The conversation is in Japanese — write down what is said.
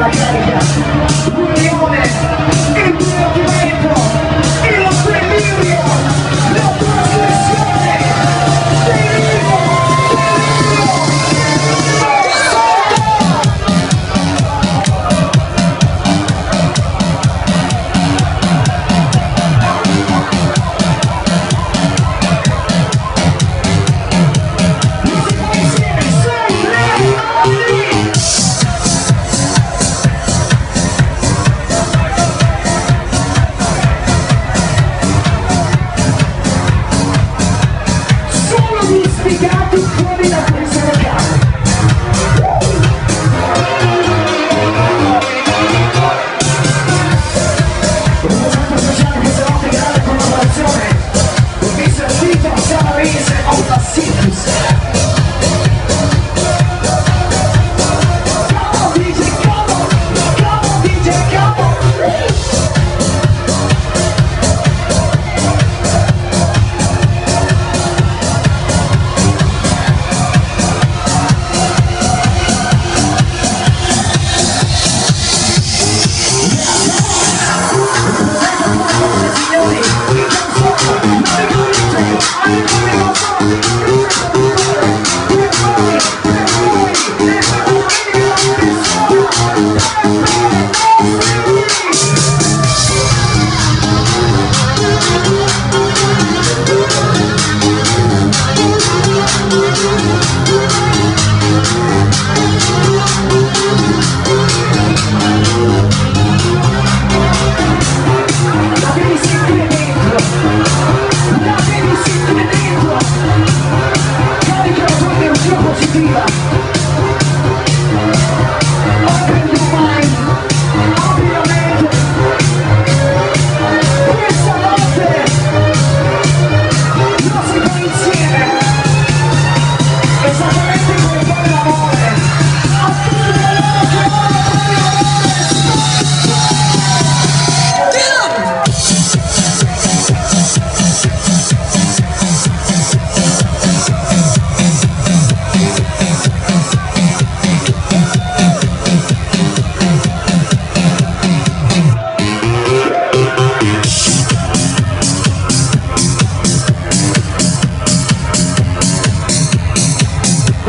ばっかりじゃん。vida